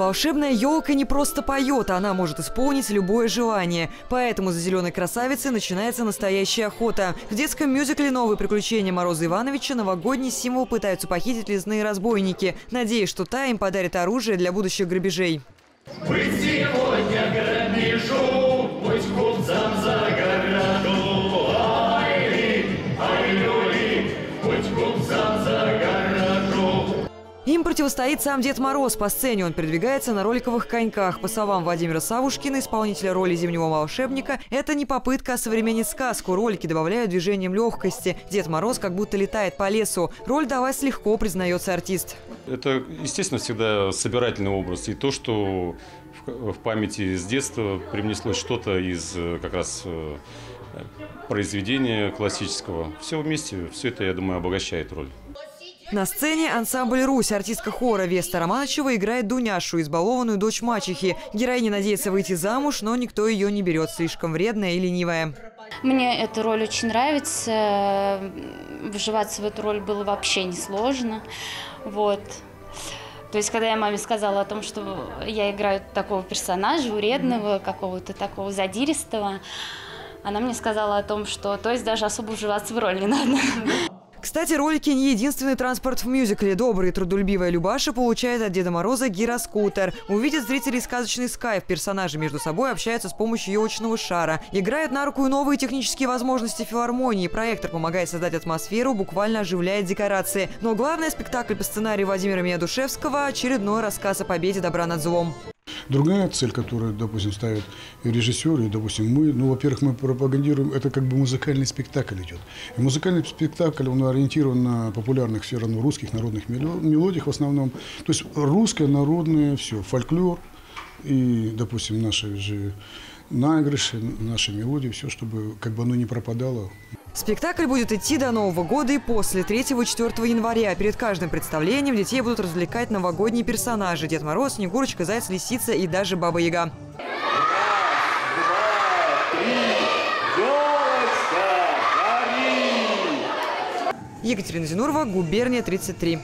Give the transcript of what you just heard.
Волшебная елка не просто поет, она может исполнить любое желание. Поэтому за зеленой красавицей начинается настоящая охота. В детском мюзикле «Новые приключения Мороза Ивановича» новогодний символ пытаются похитить лесные разбойники, надеясь, что та им подарит оружие для будущих грабежей. Вы сегодня Им противостоит сам Дед Мороз. По сцене он передвигается на роликовых коньках. По словам Владимира Савушкина, исполнителя роли зимнего волшебника, это не попытка осовременить сказку. Ролики добавляют движением легкости. Дед Мороз как будто летает по лесу. Роль далась легко, признается артист. Это, естественно, всегда собирательный образ. И то, что в памяти с детства привнеслось что-то из э, как раз э, произведения классического. Все вместе, все это, я думаю, обогащает роль. На сцене ансамбль «Русь». Артистка хора Веста Романычева играет Дуняшу, избалованную дочь мачехи. Героиня надеется выйти замуж, но никто ее не берет, слишком вредная и ленивая. Мне эта роль очень нравится. Вживаться в эту роль было вообще несложно. Вот. То есть, когда я маме сказала о том, что я играю такого персонажа, вредного, какого-то такого задиристого, она мне сказала о том, что то есть даже особо вживаться в роль не надо. Кстати, ролики не единственный транспорт в мюзикле. Добрый и трудолюбивая Любаша получает от Деда Мороза гироскутер. Увидят зрители сказочный скайп. Персонажи между собой общаются с помощью елочного шара. Играют на руку новые технические возможности филармонии. Проектор помогает создать атмосферу, буквально оживляет декорации. Но главное – спектакль по сценарию Владимира Медушевского – очередной рассказ о победе добра над злом. Другая цель, которую, допустим, ставят режиссеры, допустим, мы, ну, во-первых, мы пропагандируем, это как бы музыкальный спектакль идет. И музыкальный спектакль, он ориентирован на популярных все равно русских народных мело- мелодиях в основном. То есть русское народное все, фольклор и, допустим, наши же наигрыши, наши мелодии, все, чтобы как бы оно не пропадало. Спектакль будет идти до Нового года и после, 3 и 4 января. Перед каждым представлением детей будут развлекать новогодние персонажи – Дед Мороз, Снегурочка, Заяц, Лисица и даже Баба Яга. Екатерина Зинурова, губерния 33.